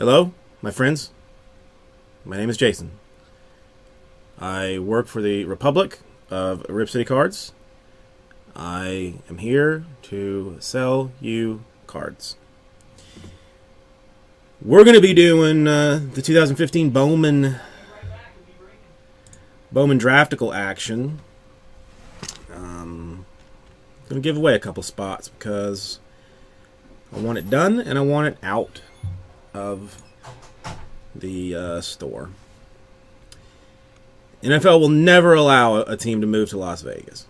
Hello, my friends. My name is Jason. I work for the Republic of Rip City Cards. I am here to sell you cards. We're going to be doing uh, the 2015 Bowman Bowman Draftical action. Um, going to give away a couple spots because I want it done and I want it out of the uh, store. NFL will never allow a team to move to Las Vegas.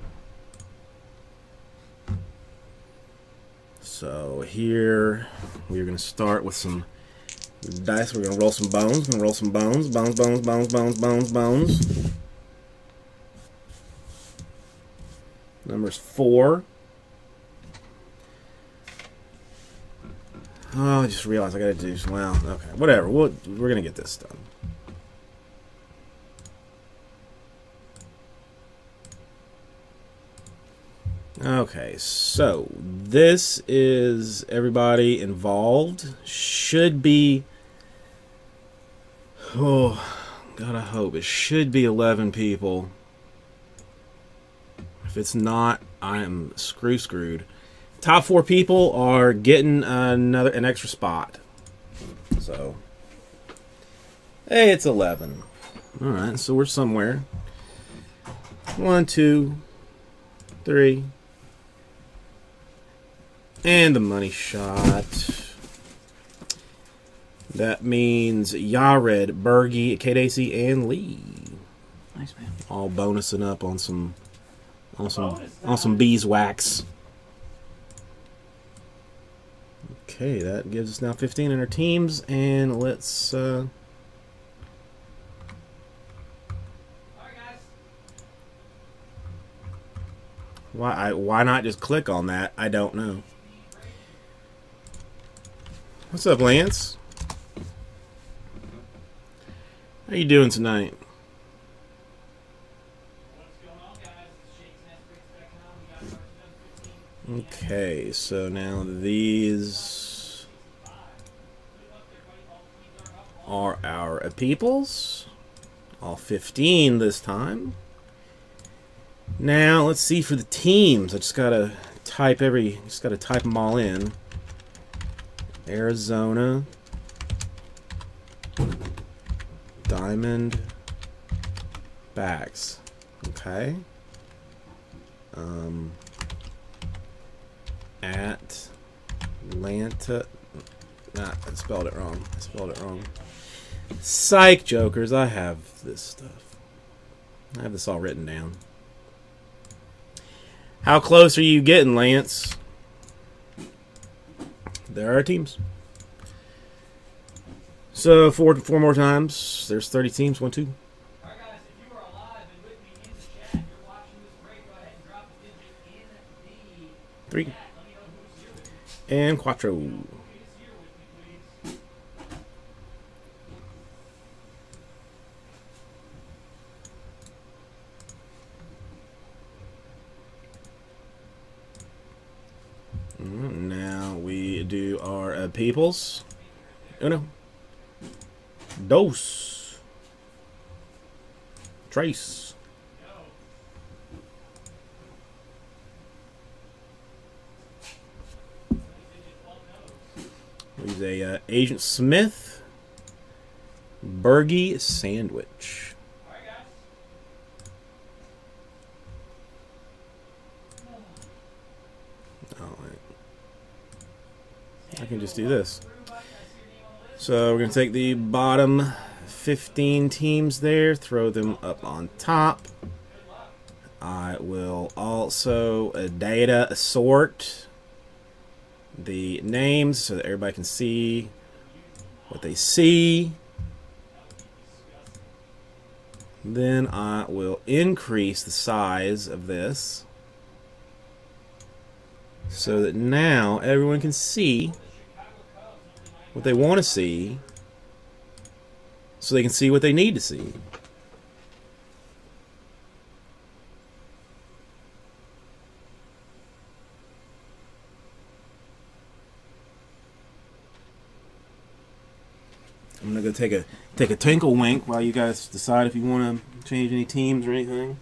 So here we're going to start with some dice. We're going to roll some bones. Going to roll some bones. Bones, bones, bones, bones, bones, bones. Numbers four. Oh, I just realized I got to do. Well, okay, whatever. We'll, we're gonna get this done. Okay, so this is everybody involved. Should be. Oh, gotta hope it should be 11 people. If it's not, I am screw screwed. Top four people are getting another an extra spot. So, hey, it's 11. All right, so we're somewhere. One, two, three. And the money shot. That means Yared, Bergie, Kadacy, and Lee. Nice man. All bonusing up on some on some on some beeswax. Okay, that gives us now 15 in our teams, and let's uh, why I, why not just click on that? I don't know. What's up, Lance? How you doing tonight? Okay, so now these are our peoples. All 15 this time. Now, let's see for the teams. I just gotta type every, just gotta type them all in. Arizona. Diamond. Backs. Okay. Um at Atlanta. Nah, I spelled it wrong. I spelled it wrong. Psych, jokers. I have this stuff. I have this all written down. How close are you getting, Lance? There are teams. So four four more times. There's 30 teams. One, two. Three and Quattro. Now we do our uh, peoples. Uno. Dos. Trace. He's a uh, Agent Smith Bergie sandwich. All right. I can just do this. So we're going to take the bottom 15 teams there, throw them up on top. I will also uh, data sort the names so that everybody can see what they see. Then I will increase the size of this so that now everyone can see what they want to see so they can see what they need to see. I'm gonna go take a take a tinkle wink while you guys decide if you want to change any teams or anything.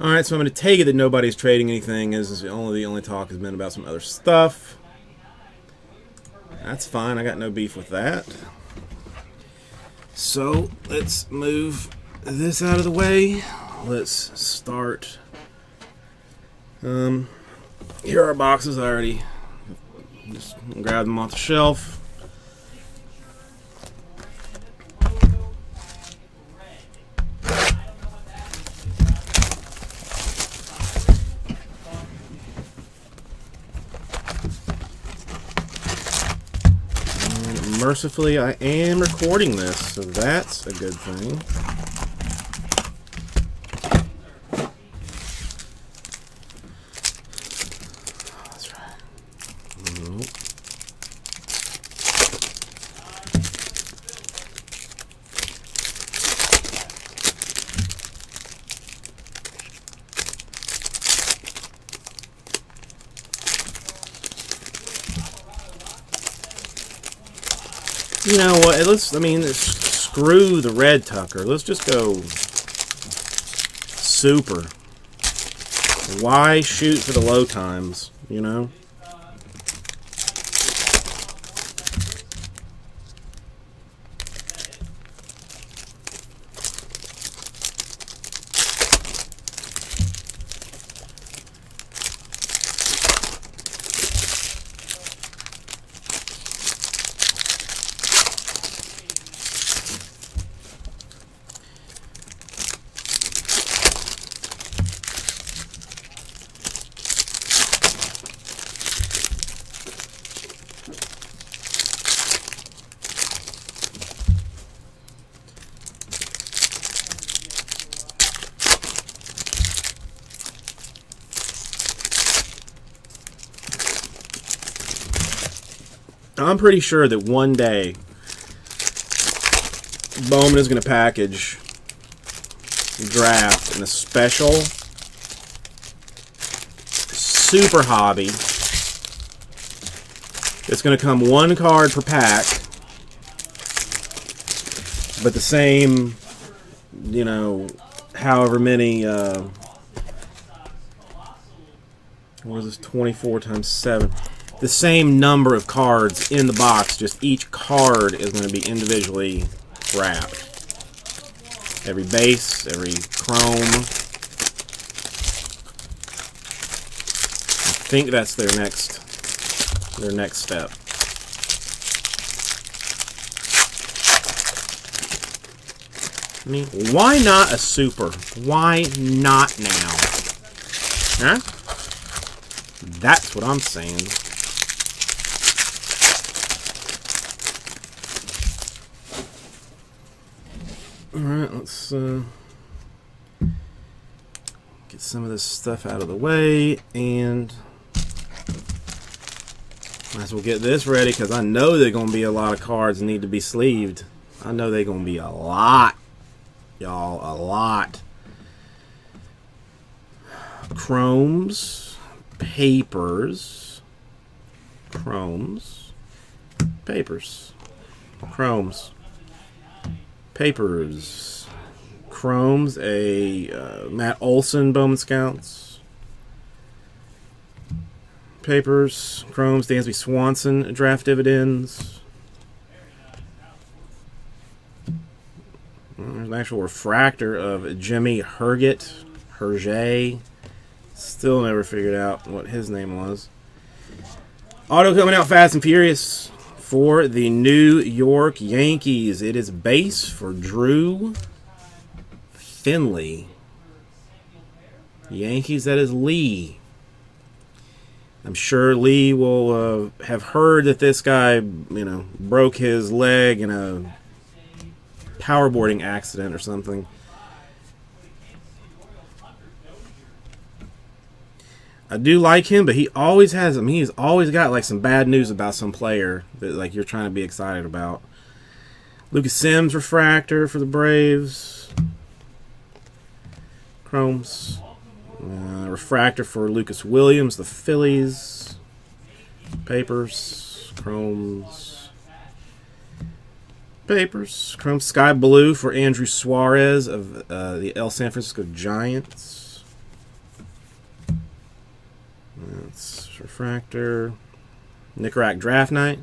All right, so I'm going to take it that nobody's trading anything. Is only the only talk has been about some other stuff. That's fine. I got no beef with that. So let's move this out of the way. Let's start. Um, here are our boxes. I already just grabbed them off the shelf. Mercifully, I am recording this, so that's a good thing. That's right. Nope. You know what? Let's. I mean, screw the red Tucker. Let's just go super. Why shoot for the low times? You know. I'm pretty sure that one day Bowman is going to package draft in a special super hobby. It's going to come one card per pack, but the same, you know, however many. Uh, what is this? 24 times 7 the same number of cards in the box, just each card is going to be individually wrapped. Every base, every chrome. I think that's their next their next step. I mean, why not a super? Why not now? Huh? That's what I'm saying. Alright, let's uh, get some of this stuff out of the way and Might as well get this ready because I know there's going to be a lot of cards need to be sleeved. I know they're going to be a lot. Y'all, a lot. Chromes, papers, chromes, papers, chromes, papers, chromes, a uh, Matt Olson Bowman Scouts, papers, chromes, Dansby Swanson draft dividends. There's an actual refractor of Jimmy Herget, Hergé. Still never figured out what his name was. Auto coming out fast and furious for the New York Yankees. It is base for Drew Finley. Yankees, that is Lee. I'm sure Lee will uh, have heard that this guy, you know, broke his leg in a powerboarding accident or something. I do like him, but he always has. Mean, he's always got like some bad news about some player that like you're trying to be excited about. Lucas Sims refractor for the Braves. Chromes. Uh, refractor for Lucas Williams, the Phillies. Papers. Chromes. Papers. Chrome Sky Blue for Andrew Suarez of uh, the El San Francisco Giants. That's Refractor. Nikorak Draft Night.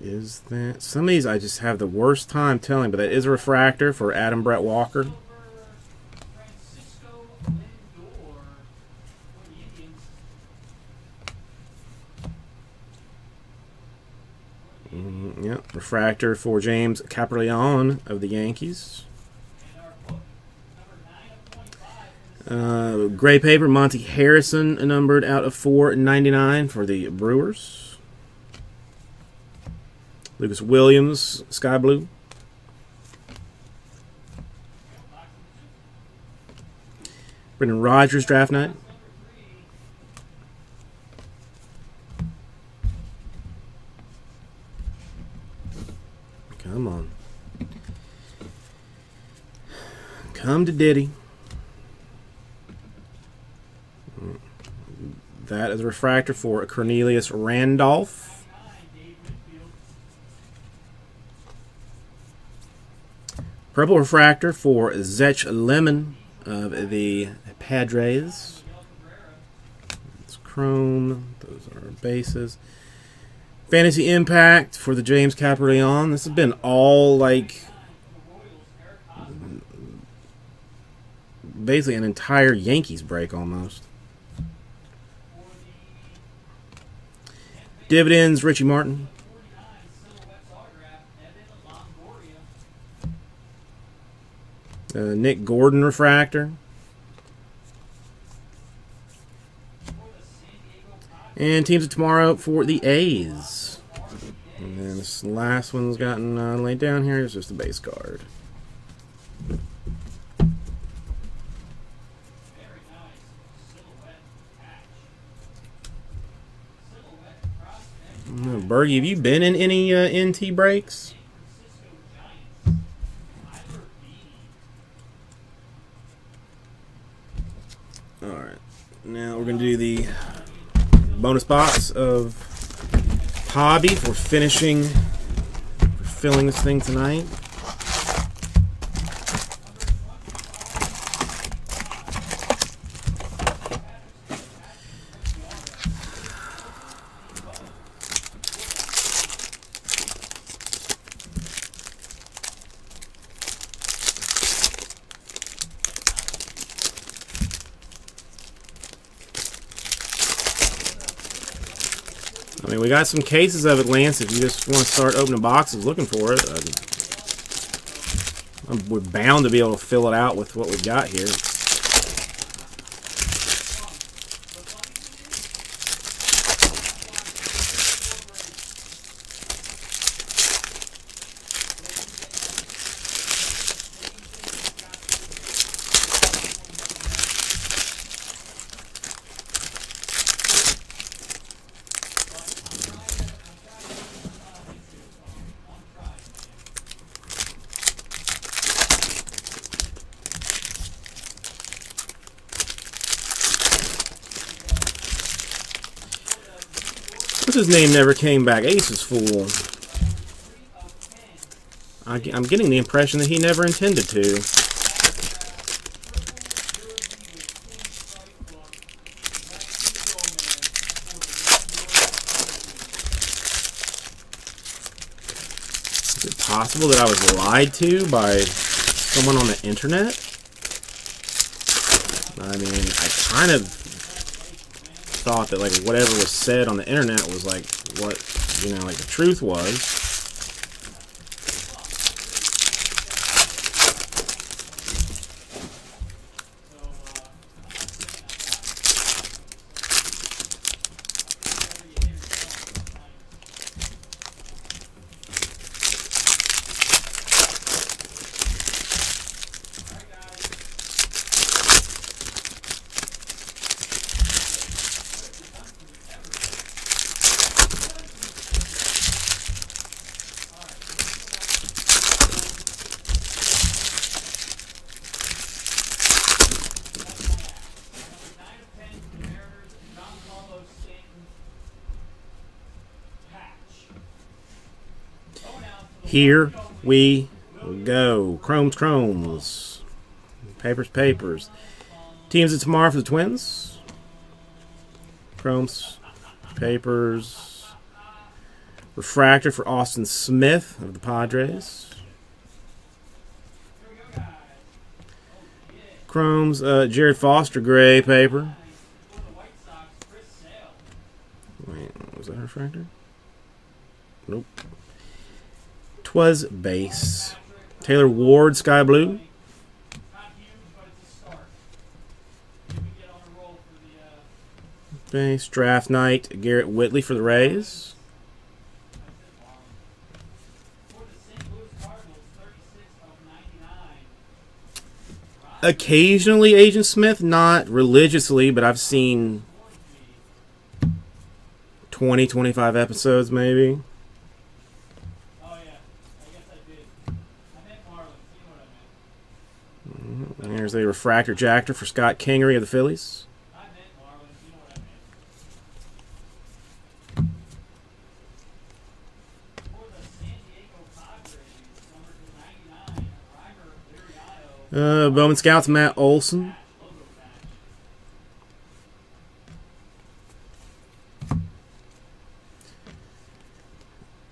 Is that some of these I just have the worst time telling, but that is a refractor for Adam Brett Walker. Mm, yep, refractor for James Kaprielian of the Yankees. Uh, gray paper, Monte Harrison, numbered out of 499 for the Brewers. Lucas Williams, sky blue. Brendan Rodgers, draft night. Come on. Come to Diddy. That is a refractor for Cornelius Randolph. Purple refractor for Zech Lemond of the Padres. It's chrome. Those are bases. Fantasy Impact for the James Kaprielian. This has been all like basically an entire Yankees break almost. Dividends, Richie Martin. Uh, Nick Gordon refractor. And teams of tomorrow for the A's. And then this last one's gotten uh, laid down here. It's just a base card. Bergie, have you been in any uh, NT breaks? Alright, now we're going to do the bonus box of Hobby for finishing, for filling this thing tonight. Got some cases of it, Lance. If you just want to start opening boxes looking for it, uh, we're bound to be able to fill it out with what we've got here. His name never came back? Ace is Fool. I, am getting the impression that he never intended to. Is it possible that I was lied to by someone on the internet? I mean, I kind of thought that like whatever was said on the internet was like what you know like the truth was. Here we go. Chromes, chromes. Papers, papers. Teams of tomorrow for the Twins. Chromes, papers. Refractor for Austin Smith of the Padres. Chromes, uh, Jared Foster gray paper. Wait, was that a refractor? Nope. Twas base. Taylor Ward, sky blue. Base. Draft night, Garrett Whitley for the Rays. Occasionally, Agent Smith, not religiously, but I've seen 20, 25 episodes maybe. There's a refractor jactor for Scott Kingery of the Phillies. Uh, Bowman Scouts, Matt Olson.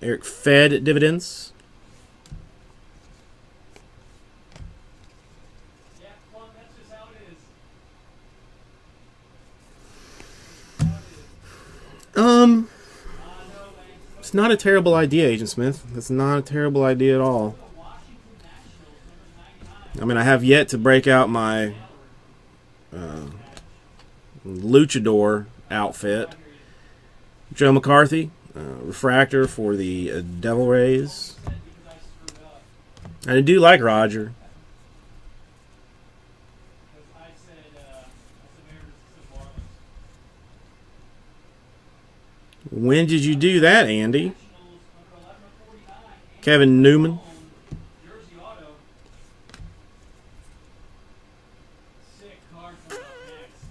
Erick Fedde dividends. Um, it's not a terrible idea, Agent Smith. It's not a terrible idea at all. I mean, I have yet to break out my uh, luchador outfit. Joe McCarthy, uh, refractor for the uh, Devil Rays. And I do like Roger. When did you do that, Andy? Kevin Newman.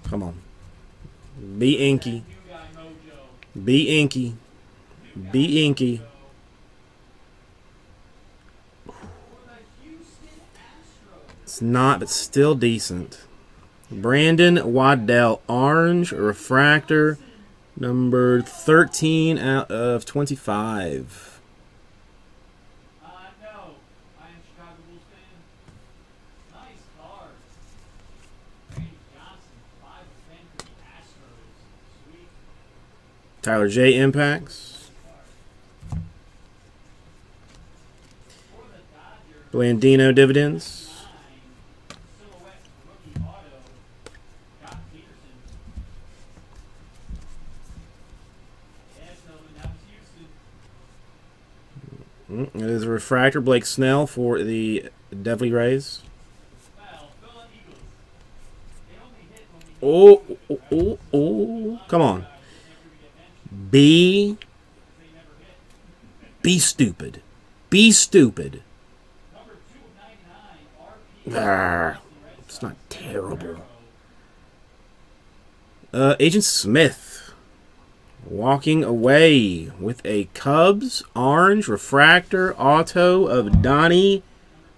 Come on. Be inky. Be inky. Be inky. It's not, but still decent. Brandon Waddell, orange refractor. Number 13 out of 25. Uh, no. I am Chicago Bulls fan. Nice card. Randy Johnson, 5 of 10 for the Astros. Sweet. Tyler Jay Impacts. Blandino Dividends. 9. Silhouette rookie auto. Scott Peterson. Yeah, Tillman, that was Houston. Mm, It is a refractor. Blake Snell for the Devly Rays. Oh, oh, oh, oh. Come on. Be. Be stupid. Be stupid. number 2 of 99. RP. Arr, it's not terrible. Uh, Agent Smith. Walking away with a Cubs orange refractor auto of Donnie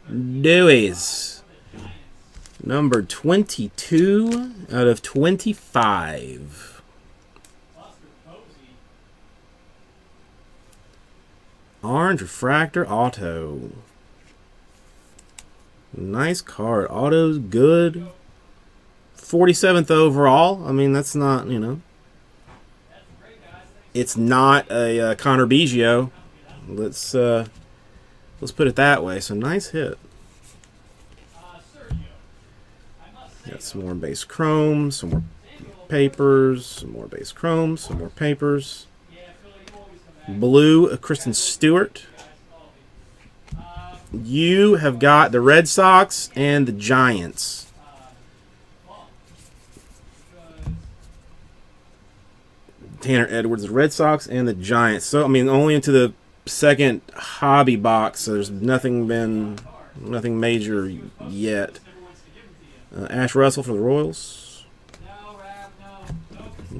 Dewees. Number 22 out of 25. Orange refractor auto. Nice card. Auto's good. 47th overall. I mean, that's not, you know. It's not a uh, Connor Biggio. Let's uh let's put it that way. So nice hit. Got some more base chrome, some more papers, some more base chrome, some more papers. yeah, Philly, you always come back. Blue, uh, Christin Stewart. You have got the Red Sox and the Giants. Tanner Edwards, the Red Sox and the Giants. So I mean, only into the second hobby box. So there's nothing been, nothing major yet. Uh, Ash Russell for the Royals.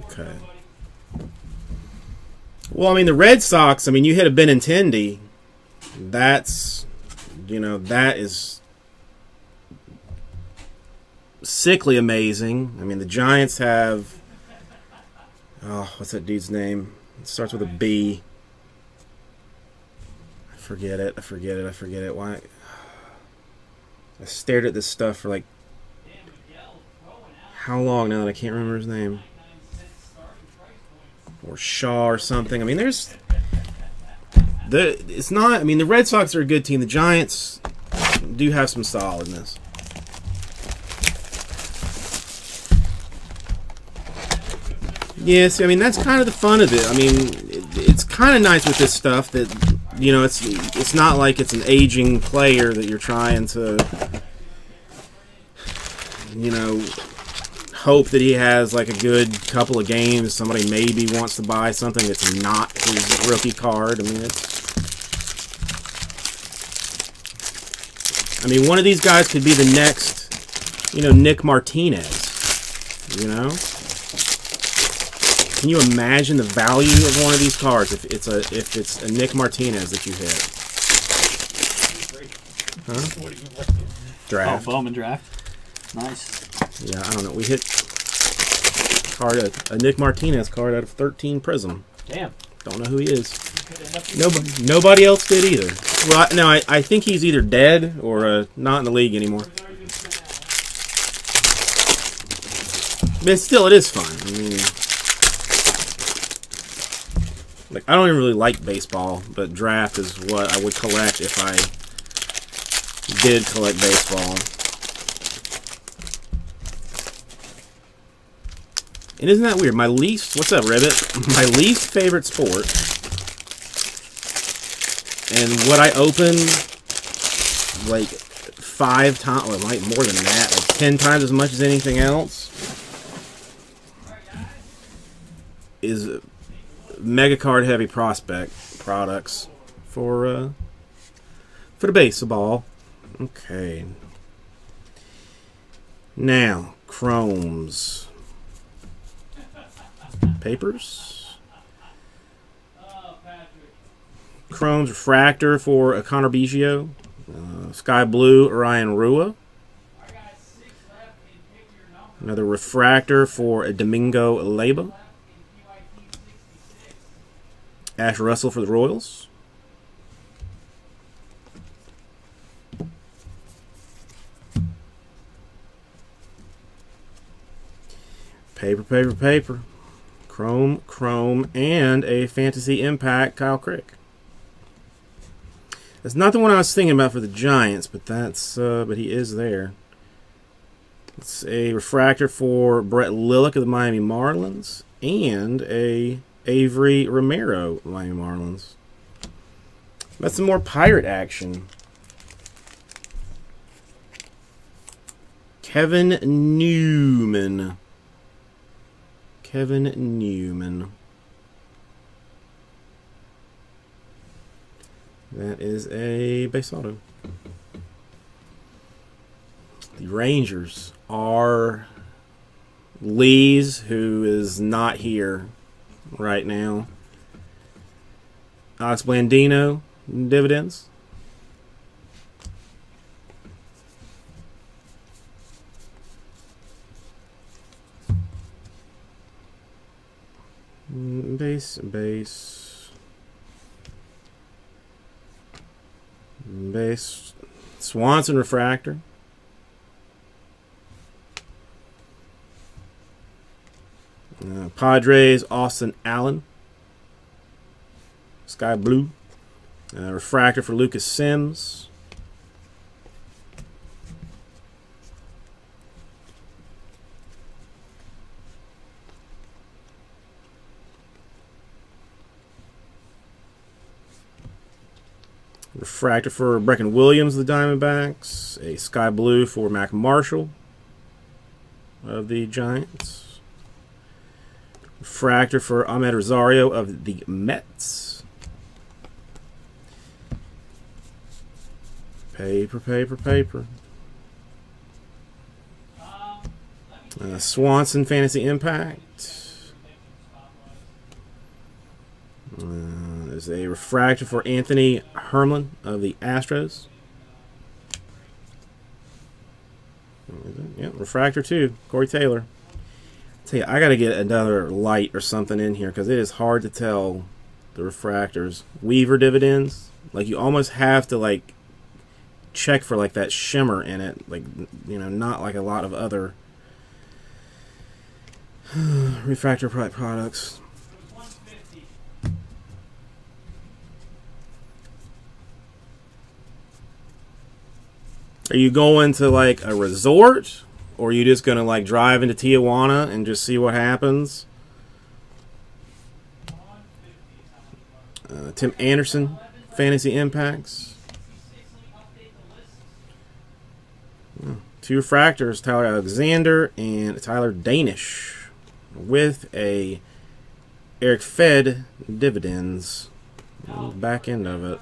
Okay. Well, I mean, the Red Sox. I mean, you hit a Benintendi. That's, you know, that is sickly amazing. I mean, the Giants have. Oh, what's that dude's name? It starts with a B. I forget it. I forget it. I forget it. Why? I stared at this stuff for like how long now that I can't remember his name. Or Shaw or something. I mean, there's the it's not. I mean, the Red Sox are a good team. The Giants do have some solidness. Yes, I mean that's kind of the fun of it. I mean, it, it's kind of nice with this stuff that you know it's it's not like it's an aging player that you're trying to you know hope that he has like a good couple of games. Somebody maybe wants to buy something that's not his rookie card. I mean, it's. I mean, one of these guys could be the next, you know, Nick Martinez. You know. Can you imagine the value of one of these cards if it's a if it's a Nick Martinez that you hit? Huh? Oh, Draft. Bowman draft. Nice. Yeah, I don't know. We hit card a, a Nick Martinez card out of 13 Prism. Damn. Don't know who he is. Could end up Nobody, nobody else did either. Well, I, no, I, I think he's either dead or uh, not in the league anymore. It's already been sent out. But still, it is fun. I mean, like I don't even really like baseball, but draft is what I would collect if I did collect baseball. And isn't that weird? My least, what's up, Ribbit? My least favorite sport, and what I open like five times, or like more than that, like ten times as much as anything else, is mega card heavy prospect products for uh for the baseball. Okay. Now, chromes. Papers. Chrome's refractor for a Biggio. Uh, sky blue, Ryan Rua. Another refractor for a Domingo Leyba. Left in PYT 66. Ash Russell for the Royals. Paper, paper, paper. Chrome, Chrome, and a Fantasy Impact Kyle Crick. That's not the one I was thinking about for the Giants, but that's uh, but he is there. It's a refractor for Brett Lilek of the Miami Marlins and a Avery Romero Miami Marlins. That's some more pirate action. Kevin Newman. Kevin Newman. That is a base auto. The Rangers are Lee's, who is not here. right now. Alex Blandino, dividends. Base, base. Base. Swanson Refractor. Uh, Padres, Austin Allen. Sky Blue. Uh, refractor for Lucas Sims. Refractor for Brecken Williams, of the Diamondbacks. A Sky Blue for Mac Marshall of the Giants. Refractor for Amed Rosario of the Mets. Paper, paper, paper. Uh, Swanson Fantasy Impact. Uh, there's a refractor for Anthony Hermlin of the Astros. Yeah, refractor too. Corey Taylor. tell you, I got to get another light or something in here because it is hard to tell the refractors. Weaver dividends, like you almost have to like check for like that shimmer in it, like you know, not like a lot of other refractor pro- products. It was 150. Are you going to like a resort, or are you just gonna like drive into Tijuana and just see what happens? 150 is how much it was. Uh, Tim Anderson, fantasy impacts. 66, let me update the list. Two refractors, Tyler Alexander and Tyler Danish, with a Erick Fedde dividends back end of it.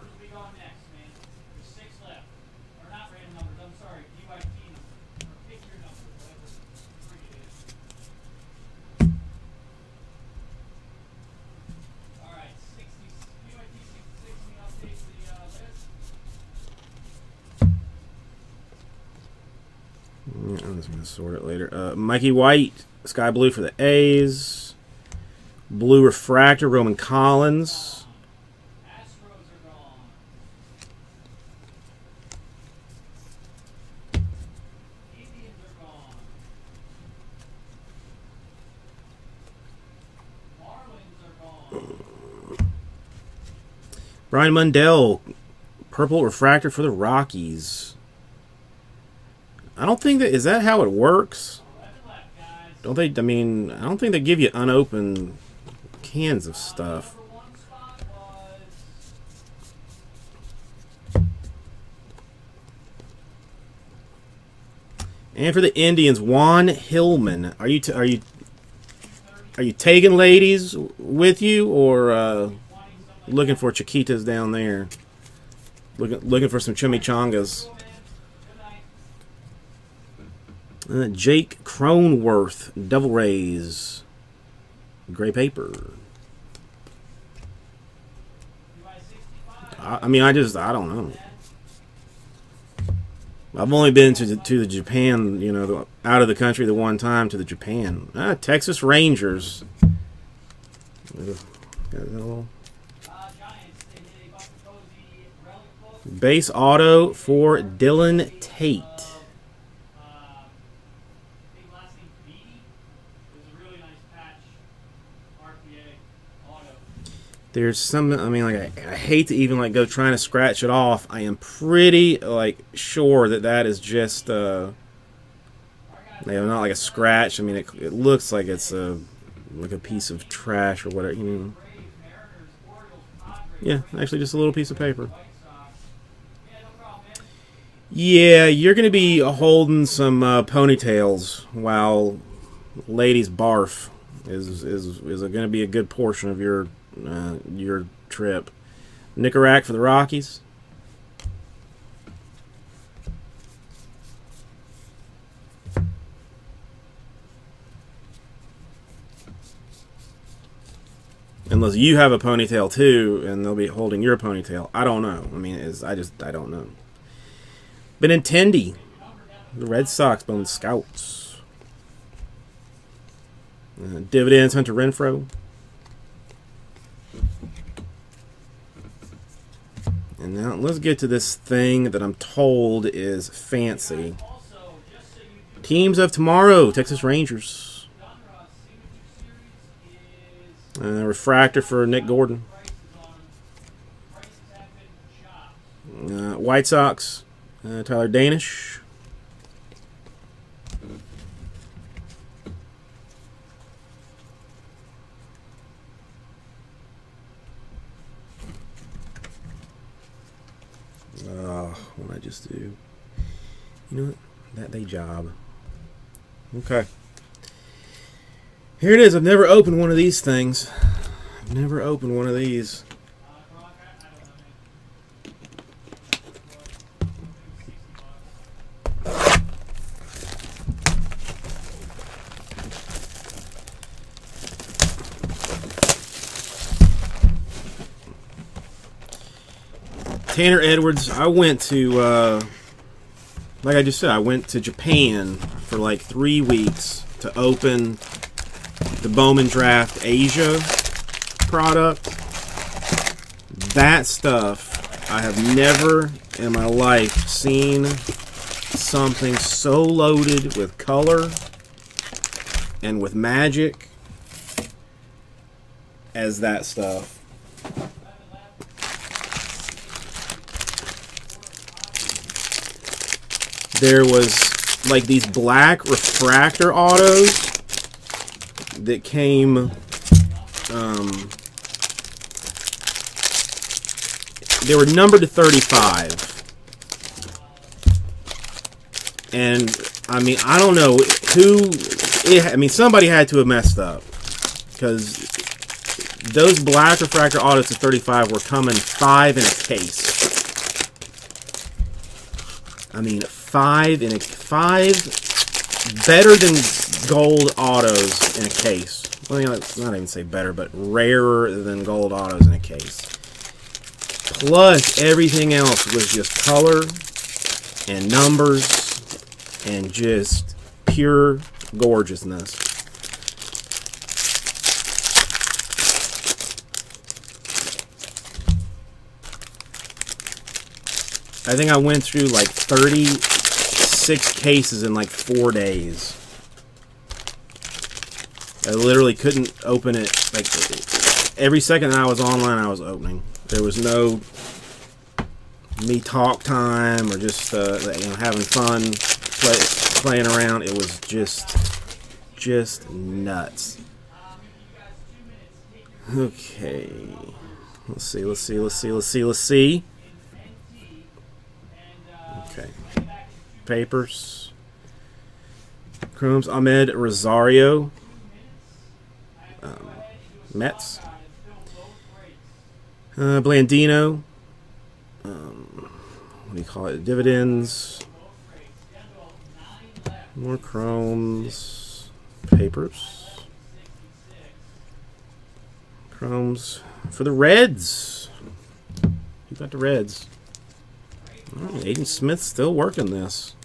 Sort it later. Uh, Mikey White, Sky Blue for the A's. Blue refractor, Roman Collins. Brian Mundell, purple refractor for the Rockies. I don't think that is that how it works. Don't they? I mean, I don't think they give you unopened cans of stuff. And for the Indians, Juan Hillman. Are you are you are you taking ladies with you or uh, looking for chiquitas down there? Looking looking for some chimichangas. Cool, man. Good night. Uh, Jake Cronenworth, Devil Rays, gray paper. You buy 65. I, I mean, I just I don't know. I've only been to the, to the Japan, you know, the, out of the country the one time to the Japan. Ah, Texas Rangers. Got relic book. Base auto for Dillon Tate. Uh, I think last name Beatty. It was a really nice patch. RPA auto. There's some. I mean, like I, I hate to even like go trying to scratch it off. I am pretty like sure that that is just uh, you know, not like a scratch. I mean, it, it looks like it's a like a piece of trash or whatever. You know. Yeah, actually, just a little piece of paper. Yeah, you're gonna be holding some uh, ponytails while ladies barf is is is going to be a good portion of your uh, your trip. Nikorak for the Rockies. Unless you have a ponytail too, and they'll be holding your ponytail. I don't know. I mean, it's, I just I don't know. Benintendi, the Red Sox Bone Scouts. Uh, dividends Hunter Renfroe. And now let's get to this thing that I'm told is fancy. Teams of tomorrow: Texas Rangers. Uh, refractor for Nick Gordon. Uh, White Sox, uh, Tyler Danish. Oh, what I just do? You know what? That they job. Okay. Here it is. I've never opened one of these things. I've never opened one of these. Uh, Gronk, I, I don't know, man. Sixty bucks. Tanner Edwards, I went to, uh, like I just said, I went to Japan for like three weeks to open the Bowman Draft Asia product. That stuff, I have never in my life seen something so loaded with color and with magic as that stuff. There was like these black refractor autos that came um, they were numbered to 35 and i mean i don't know who it, i mean somebody had to have messed up because those black refractor autos to 35 were coming five in a case. I mean, five in a five better than gold autos in a case. Well, you let's not even say better, but rarer than gold autos in a case. Plus, everything else was just color and numbers and just pure gorgeousness. I think I went through like 36 cases in like four days. I literally couldn't open it. Like every second that I was online, I was opening. There was no me talk time or just uh, you know having fun, play, playing around. It was just just nuts. Okay, let's see, let's see, let's see, let's see, let's see. Okay. Papers. Chromes Amed Rosario. Um, Mets. Uh, Blandino. Um, what do you call it? Dividends. More chromes. Papers. Chromes for the Reds. You got the Reds. Oh, Aiden Smith's still working this.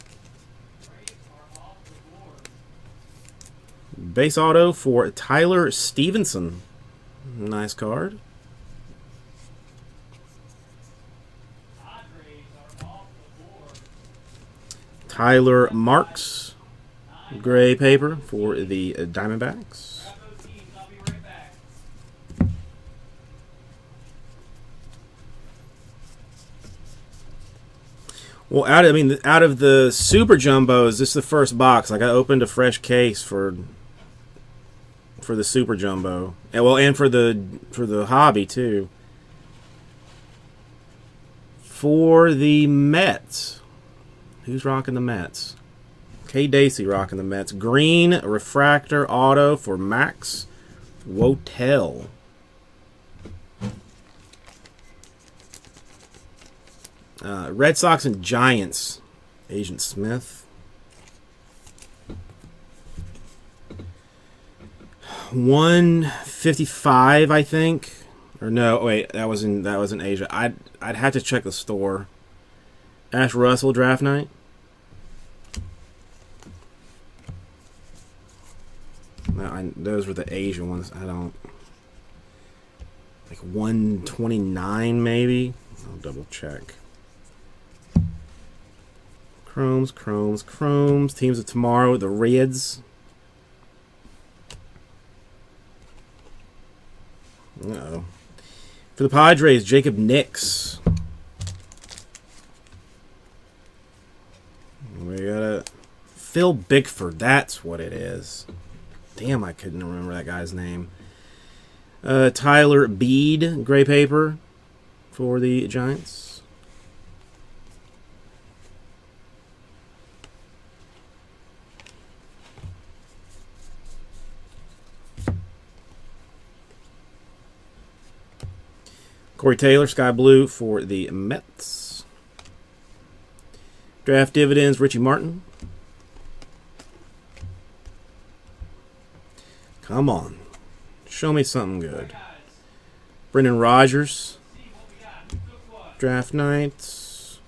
Base auto for Tyler Stephenson. Nice card. Tyler Marks. Gray paper for the Diamondbacks. I'll be right back. Well, out of, I mean, out of the super jumbos, this is the first box. Like I opened a fresh case for for the super jumbo, and well, and for the for the hobby too. For the Mets, who's rocking the Mets? K. Dacey rocking the Mets. Green refractor auto for Max Wotell. Uh, Red Sox and Giants. Agent Smith. One fifty-five, I think. Or no, wait, that was in that was in Asia. I'd I'd have to check the store. Ashe Russell draft night. No, I, those were the Asian ones. I don't like 129 maybe. I'll double check. Chromes, Chromes, Chromes. Teams of tomorrow, the Reds. Uh-oh. For the Padres, Jacob Nix. We got a Phil Bickford. That's what it is. Damn, I couldn't remember that guy's name. Uh, Tyler Beede, gray paper for the Giants. Corey Taylor, sky blue for the Mets. Draft dividends, Richie Martin. Come on. Show me something good. Brendan Rodgers, draft nights.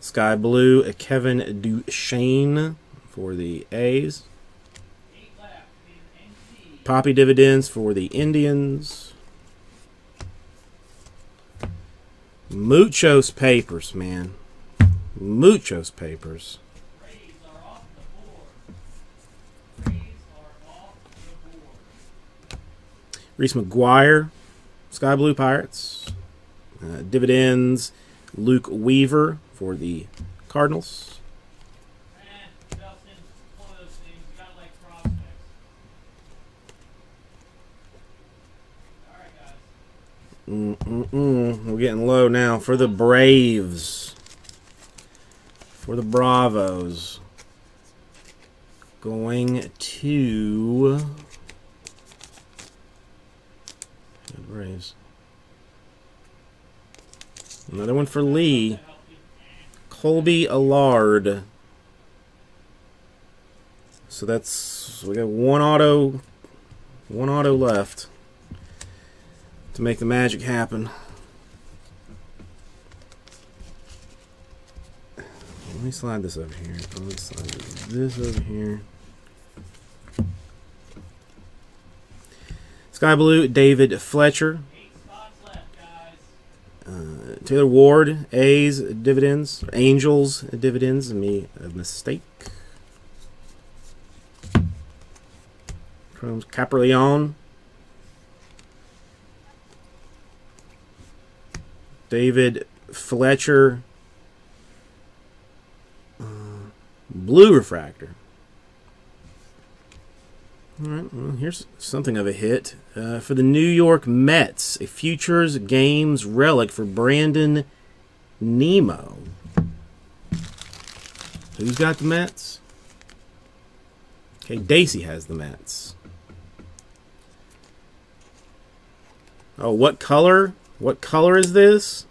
Sky blue, Kevin Duchene for the A's. Eight left. In NC. Poppy dividends for the Indians. Muchos papers, man. Muchos papers. Reese McGuire, Sky Blue Pirates. Uh, dividends, Luke Weaver for the Cardinals. Eh, Justin, one of those things. You gotta like prospects. Guys. Mm-mm-mm. We're getting low now for the Braves. For the Bravos. Going to. The Braves. Another one for Lee. Kolby Allard. So that's we got one auto, one auto left to make the magic happen. Let me slide this over here. Let me slide this over here. Sky Blue, David Fletcher. Uh, Taylor Ward, A's dividends, Angels dividends, me a mistake. Chrome's Caperleon. David Fletcher. Uh, blue refractor. All right, well, here's something of a hit. Uh, for the New York Mets, a Futures Games relic for Brandon Nimmo. Who's got the Mets? Okay, Daisy has the Mets. Oh, what color? What color is this?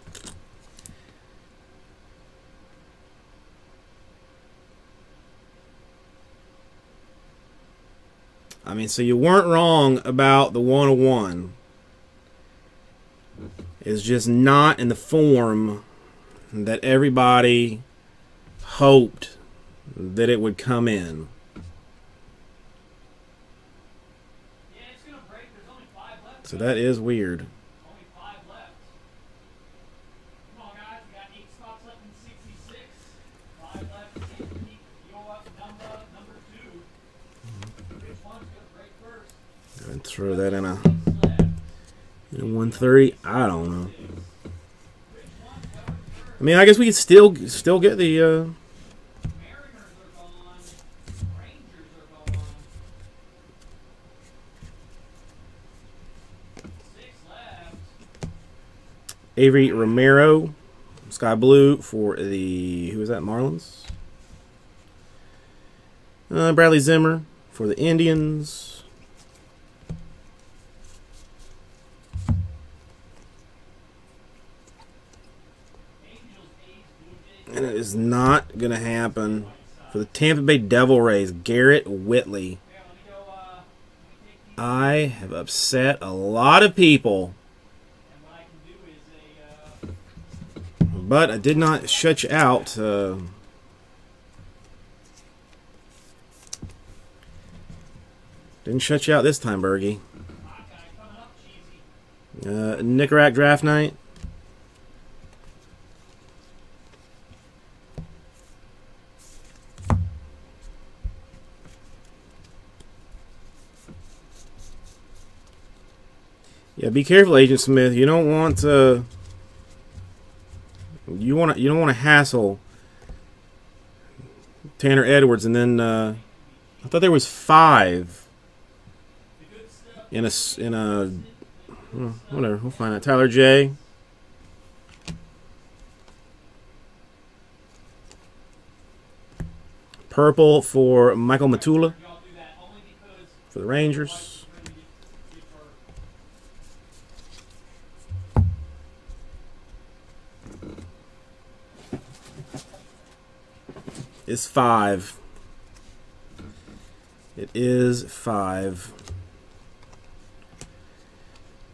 I mean, so you weren't wrong about the 101. It's just not in the form that everybody hoped that it would come in. Yeah. So that is weird. And throw that in a, in a 130. I don't know. I mean, I guess we could still still get the. Uh. Avery Romero, Sky Blue for the who is that? Marlins. Uh, Bradley Zimmer for the Indians. Angels, A's, Blue Jays. And it is not gonna happen. For the Tampa Bay Devil Rays, Garrett Whitley. I have upset a lot of people, but I did not shut you out. Uh, didn't shut you out this time, Bergie. Uh, Draft Night. Yeah, be careful, Agent Smith. You don't want to. You want to. You don't want to hassle Tanner Edwards, and then uh, I thought there was five in a in a well, whatever. We'll find out. Tyler Jay Purple for Michael Matuella for the Rangers. It's five. It is five.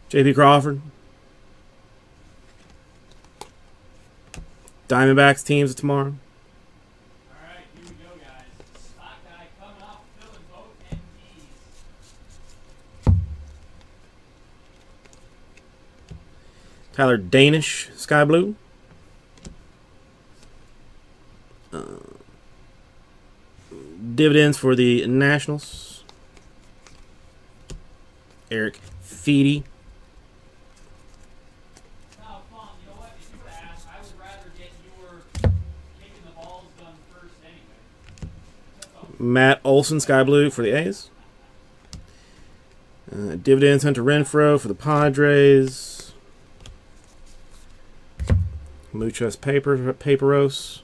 JP Crawford. Diamondbacks teams tomorrow. Tyler Danish, Sky Blue. Uh, dividends for the Nationals. Erick Fedde. Matt Olson, Sky Blue for the A's. Uh, dividends Hunter Renfroe for the Padres. Muchos Paper Paperos.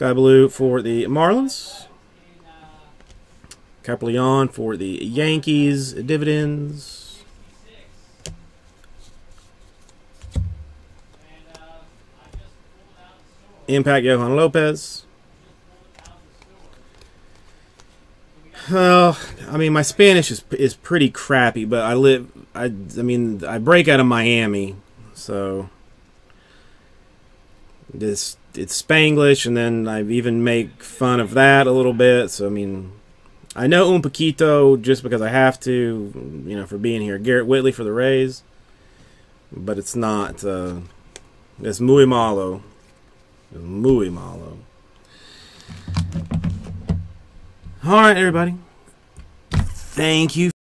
Sky Blue for the Marlins. In uh, for the Yankees. Dividends. 66. And I just pulled out the store. Impact Johan Lopez. Well, I mean, my Spanish is is pretty crappy, but I live. I I mean, I break out of Miami, so this it's Spanglish, and then I even make fun of that a little bit. So I mean, I know un poquito just because I have to, you know, for being here. Garrett Whitley for the Rays, but it's not. Uh, it's muy malo, It's muy malo. All right, everybody. Thank you